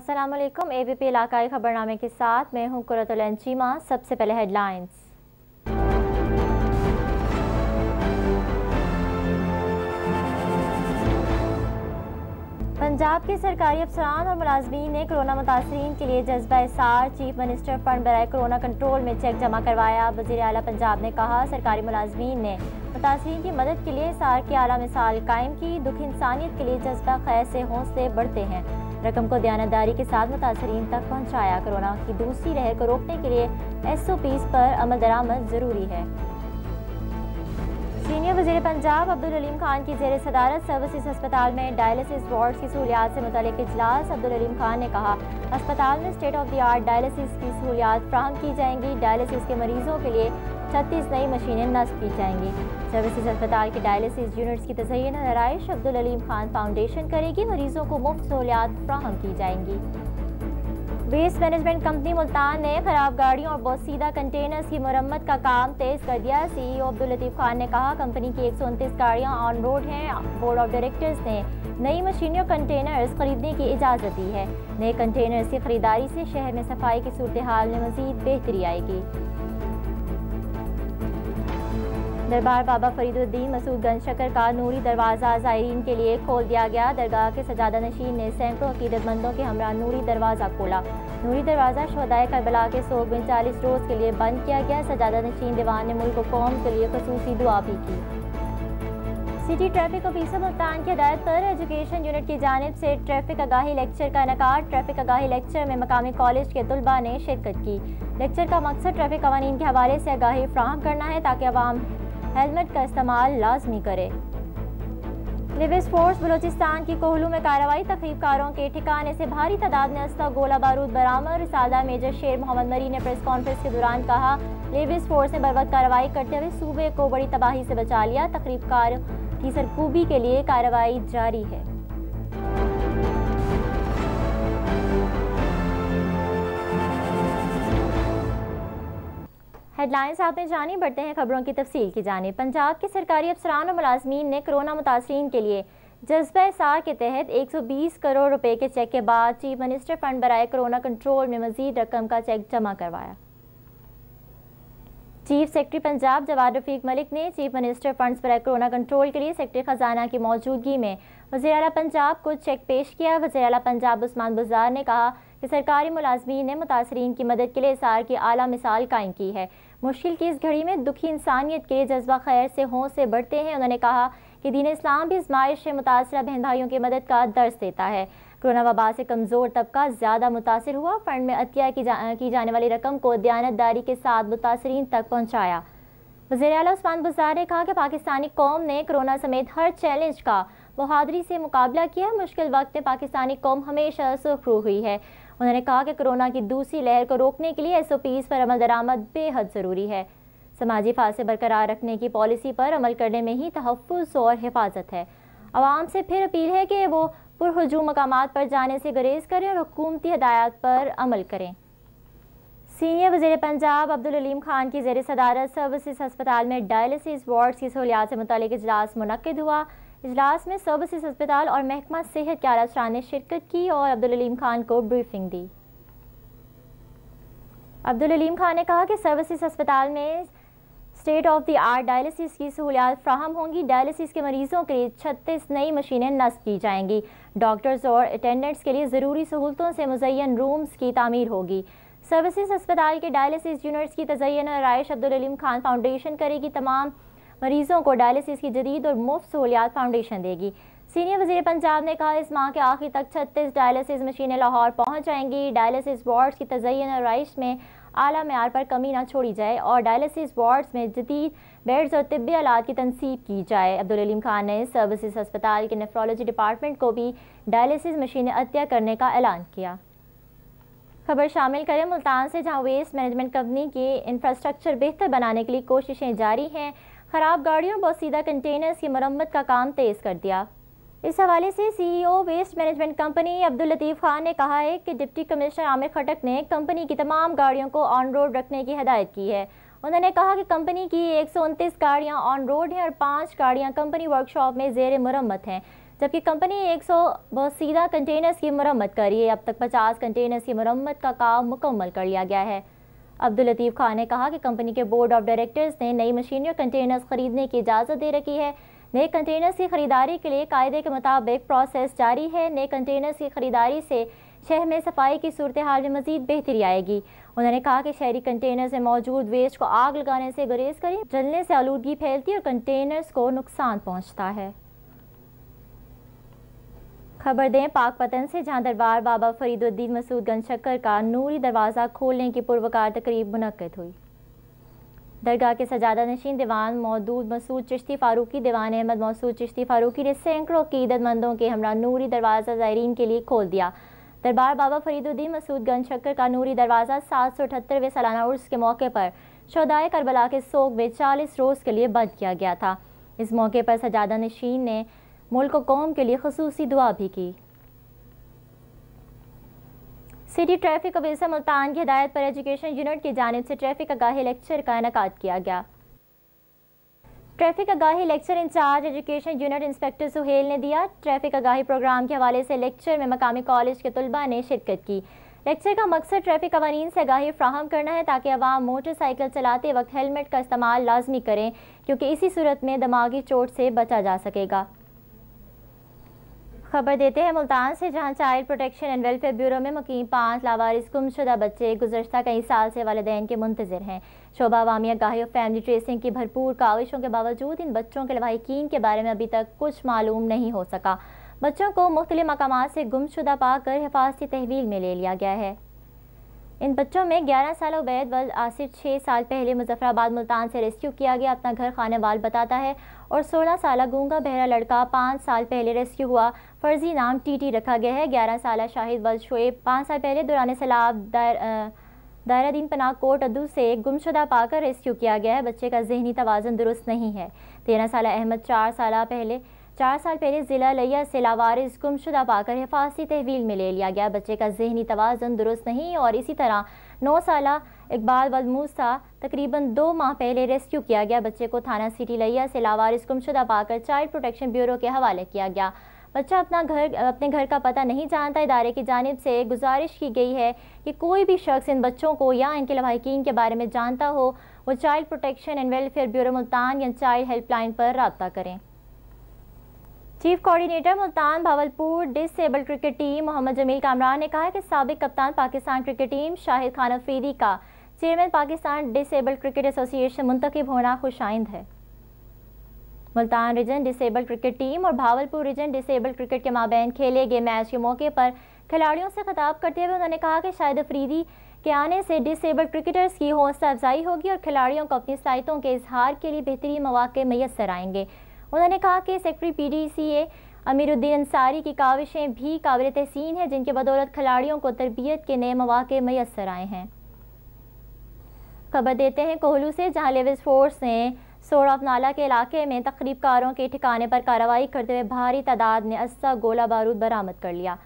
अस्सलाम वालेकुम एबीपी इलाकाई खबरनामे के साथ मैं हूँ कुरतुल अंचीमा सबसे पहले हेडलाइंस। पंजाब के सरकारी अफसरान और मुलाजमीन ने कोरोना मुतासरीन के लिए जज्बा इसार। चीफ मिनिस्टर फंड बरए कोरोना कंट्रोल में चेक जमा करवाया। वजी अला पंजाब ने कहा, सरकारी मुलाजमीन ने मुतासरीन की मदद के लिए सार की आला मिसाल कायम की। दुख इंसानियत के लिए जज्बा खैर से हौसले बढ़ते हैं। रकम को दयानतदारी के साथ मुतासरीन तक पहुँचाया। कोरोना की दूसरी लहर को रोकने के लिए एस ओ पीज पर अमल दरामद ज़रूरी है। सीनियर वज़ीर पंजाब अब्दुल अलीम खान की जेर सदारत सर्विसेज़ अस्पताल में डायलिसिस वार्ड की सहूलियात से मुतल इजलास। अब्दुल अलीम खान ने कहा, अस्पताल में state of the art dialysis की सहूलियात फ्राहम की जाएँगी। डायलिसिस के मरीजों के लिए छत्तीस नई मशीनें नस्ब की जाएँगी। सर्विसेज़ अस्पताल के डायलिसिस यूनिट्स की तजयन आरइश अब्दुल अलीम खान फाउंडेशन करेगी, मरीजों को मुफ़्त सहूलियात फ्राहम की जाएँगी। वेस्ट मैनेजमेंट कंपनी मुल्तान ने खराब गाड़ियों और बोसीदा कंटेनर्स की मरम्मत का काम तेज कर दिया। सीईओ अब्दुल लतीफ़ खान ने कहा, कंपनी की एक गाड़ियाँ ऑन रोड हैं। बोर्ड ऑफ़ डायरेक्टर्स ने नई मशीनों कंटेनर्स खरीदने की इजाज़त दी है। नए कंटेनर्स की खरीदारी से शहर में सफ़ाई की सूरत हाल में मजीद बेहतरी आएगी। दरबार बाबा फरीदुद्दीन मसूद शकर का नूरी दरवाज़ा ज़ायरीन के लिए खोल दिया गया। दरगाह के सजादा नशीन ने सैकड़ों अकीदतमंदों के हमरा नूरी दरवाज़ा खोला। नूरी दरवाज़ा शहदाय करबला के सोग में चालीस रोज़ के लिए बंद किया गया। सजादा नशीन दीवान ने मुल्क कौम के लिए खसूसी दुआ भी की। सिटी ट्रैफ़िक ऑफिसर मुल्तान की हदायत पर एजुकेशन यूनिट की जानब से ट्रैफ़िक आगाही लेक्चर का इनका ट्रैफ़िक आगाही लेक्चर में मकामी कॉलेज के तलबा ने शिरकत की। लेक्चर का मकसद ट्रैफ़िक कवानीन के हवाले से आगाही फ्राहम करना है ताकि आवाम हेलमेट का इस्तेमाल लाजमी करे। लिविस फोर्स बलोचिस्तान की कोहलू में कार्रवाई, तकरीबकारों के ठिकाने से भारी तादाद में अस्था गोला बारूद बरामद। रिसादा मेजर शेर मोहम्मद मरी ने प्रेस कॉन्फ्रेंस के दौरान कहा लिविस फोर्स ने बरवत कार्रवाई करते हुए सूबे को बड़ी तबाही से बचा लिया। तकरीबकार की सरकूबी के लिए कार्रवाई जारी है। हेडलाइंस आपने जानी बढ़ते हैं खबरों की तफसील की जानी। पंजाब के सरकारी अफसरान और मुलाजमीन ने कोरोना मुतासरीन के लिए जज्बा सार के तहत 120 करोड़ रुपए के चेक के बाद चीफ मिनिस्टर फंड बरए कोरोना कंट्रोल में मजीद रकम का चेक जमा करवाया। चीफ सेक्रेटरी पंजाब जवाद रफीक मलिक ने चीफ मिनिस्टर फंड्स पर कोरोना कंट्रोल के लिए सेक्रेटरी खजाना की मौजूदगी में वजी अला पंजाब को चेक पेश किया। वजी अला पंजाब उस्मान बुजार ने कहा कि सरकारी मुलाजमीन ने मुतासरीन की मदद के लिए सार की आला मिसाल कायम की है। मुश्किल की इस घड़ी में दुखी इंसानियत के जज्बा खैर से हों से बढ़ते हैं। उन्होंने कहा कि दीन इस्लाम भी इजमाइश से मुतासर बहन भाइयों की मदद का दर्ज देता है। कोरोना वबा से कमज़ोर तबका ज़्यादा मुतासर हुआ। फंड में अतिया की, जा, की जाने वाली रकम को दयानतदारी के साथ मुतासरीन तक पहुँचाया। वजी अला उस्मान बुजार ने कहा कि पाकिस्तानी कौम ने कोरोना समेत हर चैलेंज का बहादरी से मुकाबला किया। मुश्किल वक्त में पाकिस्तानी कौम हमेशा सुखरू हुई है। उन्होंने कहा कि कोरोना की दूसरी लहर को रोकने के लिए एस ओ पीज़ पर अमल दरामद बेहद ज़रूरी है। समाजी फासे बरकरार रखने की पॉलिसी पर अमल करने में ही तहफ़ और हिफाजत है। आवाम से फिर अपील है कि वो पुरहजूम मकाम पर जाने से गुरेज करें और हुकूमती हदायत पर अमल करें। सीनियर वज़ीर पंजाब अब्दुल अलीम खान की जेर सदारत सर्विसेज़ अस्पताल में डायलिसिस वार्ड की सहूलियात से मुतल इजलास मुनद हुआ। इजलास में सर्विसेज़ अस्पताल और महकमा सेहत के आला ने शिरकत की और अब्दुल अलीम खान को ब्रीफिंग दी। अब्दुललीम खान ने कहा कि सर्विसेज़ अस्पताल में state of the art dialysis की सहूलियात फ्राहम होंगी। डायलिसिस के मरीजों के लिए छत्तीस नई मशीनें नस्ब की जाएँगी। डॉक्टर्स और अटेंडेंट्स के लिए ज़रूरी सहूलतों से मुजैन रूम्स की तमीर होगी। सर्विसेज़ अस्पताल के डायलिसिस यूनिट्स की तजयन आरइश अब्दुल अलीम खान फाउंडेशन करेगी तमाम मरीजों को डायलिसिस की जदीद और मुफ़्त सहूलियात फाउंडेशन देगी। सीनियर वज़ीर पंजाब ने कहा, इस माह के आखिर तक छत्तीस डायलिसिस मशीनें लाहौर पहुँच जाएँगी। डायलिसिस वार्ड्स की तजयन और रइश में आला मैार पर कमी ना छोड़ी जाए और डायलिसिस वार्ड्स में जदीद बेड्स और तिब्बी आलात की तनसीब की जाए। अब्दुल अलीम खान ने सर्विसेज़ अस्पताल के नेफ्रोलॉजी डिपार्टमेंट को भी डायलिसिस मशीनें अतिया करने का ऐलान किया। खबर शामिल करें, मुल्तान से जहाँ वेस्ट मैनेजमेंट कंपनी की इंफ्रास्ट्रक्चर बेहतर बनाने के लिए कोशिशें जारी हैं ख़राब गाड़ियों और सीधा कंटेनर्स की मरम्मत का काम तेज़ कर दिया। इस हवाले से CEO waste management company Abdul Latif Khan ने कहा है कि डिप्टी कमिश्नर आमिर खटक ने कंपनी की तमाम गाड़ियों को ऑन रोड रखने की हदायत की है। उन्होंने कहा कि कंपनी की एक सौ उनतीस गाड़ियाँ ऑन रोड हैं और पाँच गाड़ियाँ कंपनी वर्कशॉप में जेर मरम्मत हैं, जबकि कंपनी एक सौ सीधा कंटेनर्स की मरम्मत कर रही है। अब तक पचास कंटेनर्स की मरम्मत का काम मुकम्मल कर लिया गया है। अब्दुल लतीफ़ खान ने कहा कि कंपनी के बोर्ड ऑफ़ डायरेक्टर्स ने नई मशीनरी और कंटेनर्स खरीदने की इजाज़त दे रखी है। नए कंटेनर्स की खरीदारी के लिए कायदे के मुताबिक प्रोसेस जारी है। नए कंटेनर्स की खरीदारी से शहर में सफ़ाई की सूरत हाल में मजीद बेहतरी आएगी। उन्होंने कहा कि शहरी कंटेनर्स में मौजूद वेस्ट को आग लगाने से गुरेज करें, जलने से आलूदगी फैलती और कंटेनर्स को नुकसान पहुँचता है। खबर दें, पाक पतन से जहाँ दरबार बाबा फरीदुद्दीन मसूद गंज शक्कर का नूरी दरवाज़ा खोलने की पूर्वकार तकरीब मुनद हुई। दरगाह के सजादा नशीन दीवान मौदूद मसूद चिश्ती फ़ारूकी, दीवान अहमद मसूद चिश्ती फ़ारूकी ने सैकड़ों कीदतमंदों के हमरा नूरी दरवाज़ा ज़ायरीन के लिए खोल दिया। दरबार बाबा फरीदुद्दीन मसूद गंज शक्कर का नूरी दरवाज़ा सात सौ अठहत्तरवें सालाना उर्स के मौके पर शोदाय करबला के सोग में चालीस रोज़ के लिए बंद किया गया था। इस मौके पर सजादा नशीन ने मुल्क कौम के लिए खसूसी दुआ भी की। सिटी ट्रैफ़िक ऑफिसर मुल्तान की हिदायत पर एजुकेशन यूनिट की जानब से ट्रैफ़िक आगाही लेक्चर का इनका किया गया। ट्रैफ़िक आगाही lecture incharge education unit inspector Suhail ने दिया। ट्रैफ़िक आगाही प्रोग्राम के हवाले से लेक्चर में मकामी कॉलेज के तलबा ने शिरकत की। लेक्चर का मकसद ट्रैफ़िक कवानीन से आगाही फ्राहम करना है ताकि अवाम मोटरसाइकिल चलाते वक्त हेलमेट का इस्तेमाल लाजमी करें, क्योंकि इसी सूरत में दिमागी चोट से बचा जा सकेगा। खबर देते हैं, मुल्तान से जहाँ child protection and welfare bureau में मुकीम पाँच लावारिस गुमशुदा बच्चे गुजशत कई साल से वालदेन के मुंतजर हैं। शोभा वामिया गाही और फैमिली ट्रेसिंग की भरपूर काविशों के बावजूद इन बच्चों के लवाकिन के बारे में अभी तक कुछ मालूम नहीं हो सका। बच्चों को मुख्तलि मकाम से गुमशुदा पाकर हिफाजती तहवील में ले लिया गया है। इन बच्चों में 11 साल उबैद वल आसिफ छः साल पहले मुजफ्फराबाद मुल्तान से रेस्क्यू किया गया। अपना घर खाने वाल बताता है। और 16 साल गूँगा बहरा लड़का पाँच साल पहले रेस्क्यू हुआ। फर्जी नाम टीटी रखा गया है। 11 साल शाहिद वल शुएब पाँच साल पहले दौरान सैलाब दायरा दीन पनाह कोट अदू से गुमशुदा पाकर रेस्क्यू किया गया है। बच्चे का जहनी तोज़न दुरुस्त नहीं है। तेरह साल अहमद चार साल पहले चार साल पहले ज़िला लिया से लावारिस गुमशुदा पाकर हिफाजती तहवील में ले लिया गया। बच्चे का जहनी तोज़न दुरुस्त नहीं और इसी तरह नौ साल इकबाल बदमूसा तकरीबन दो माह पहले रेस्क्यू किया गया। बच्चे को थाना सिटी लिया से लावारिस गुमशुदा पाकर चाइल्ड प्रोटेक्शन ब्यूरो के हवाले किया गया। बच्चा अपना घर, अपने घर का पता नहीं जानता। इदारे की जानब से गुजारिश की गई है कि कोई भी शख्स इन बच्चों को या इनके लवाकिन के बारे में जानता हो, वो child protection and welfare bureau Multan या चाइल्ड हेल्पलाइन पर रबता करें। Chief coordinator Multan Bahawalpur disable cricket team Mohammad Jamil Kamran ने कहा कि सबक कप्तान पाकिस्तान क्रिकेट टीम शाहिद खान अफरीदी का chairman Pakistan disable cricket association मुंतखब होना खुशाइंद है। Multan region disable cricket team और भावलपुर रीजन डिसेबल क्रिकेट के माबेन खेले गए मैच के मौके पर खिलाड़ियों से खिताब करते हुए उन्होंने कहा कि शाहिद अफरीदी के आने से डिसेबल क्रिकेटर्स की हौसला अफजाई होगी और खिलाड़ियों को अपनी सलाहितों के इजहार के लिए बेहतरीन मौके मैसर आएँगे। उन्होंने कहा कि secretary P D C A Amiruddin Ansari की काविशें भी काबिल तहसीन हैं, जिनके बदौलत खिलाड़ियों को तरबियत के नए मौाक़े मैसर आए हैं। खबर देते हैं कोहलू से, जहाँ लेविस फोर्स ने सोराफ नाला के इलाके में तकरीबकारों के ठिकाने पर कार्रवाई करते हुए भारी तादाद में अस्सा गोला बारूद बरामद कर लिया।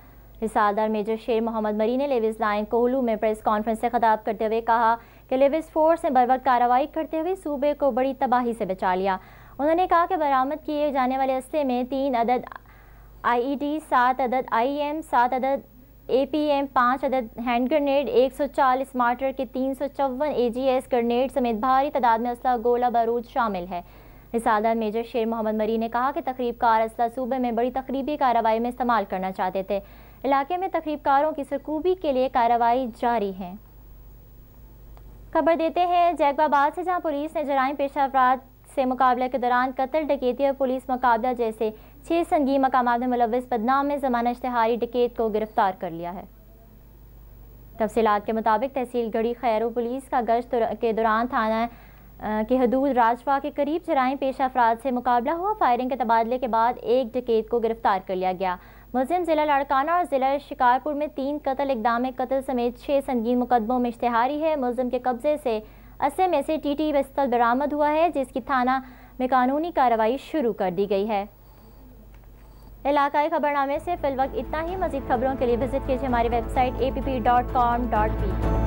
रिसालदार मेजर शेर मोहम्मद मरी ने लेविस लाइन कोहलू में प्रेस कॉन्फ्रेंस से खताब करते हुए कहा कि लेविस फोर्स ने बर वक्त कार्रवाई करते हुए सूबे को बड़ी तबाही से बचा लिया। उन्होंने कहा कि बरामद किए जाने वाले अस्ते में तीन अदद आईईडी सात अदद आईएम सात अदद एपीएम पाँच अदद हैंड ग्रेनेड 140 मार्टर के तीन सौ चौवन एजीएस ग्रेनेड समेत भारी तादाद में असला गोला बारूद शामिल है। रिसालदार मेजर शेर मोहम्मद मरी ने कहा कि तकरीबकार असला सूबे में बड़ी तकरीबी कार्रवाई में इस्तेमाल करना चाहते थे। इलाके में तकरीबकारों की सरकूबी के लिए कार्रवाई जारी है। खबर देते हैं, जैकबाबाद से जहाँ पुलिस ने जराइम पेशा अफराद से मुकाबले के दौरान कत्ल, डकैती और पुलिस मुकाबला जैसे छः संगीन मकाम में मुलविस बदनाम में जमाना इश्तहारी डकैत को गिरफ़्तार कर लिया है। तफसीत के मुताबिक तहसील गढ़ी खैरो पुलिस का गश्त के दौरान थाना के हदूद राजपा के करीब जराइम पेशा अफराद से मुकाबला हुआ। फायरिंग के तबादले के बाद एक डकैत को गिरफ़्तार कर लिया गया। मुलिम ज़िला लड़काना और ज़िला शिकारपुर में तीन कतल, इकदाम कतल समेत छः संगीन मुकदमों में इश्तहारी है। मुलिम के कब्जे से अस्से में से टी पिस्तल बरामद हुआ है, जिसकी थाना में कानूनी कार्रवाई शुरू कर दी गई है। इलाकाई खबरनामे से फिल इतना ही। मजीद खबरों के लिए विज़िट कीजिए हमारी website A P P dot com dot P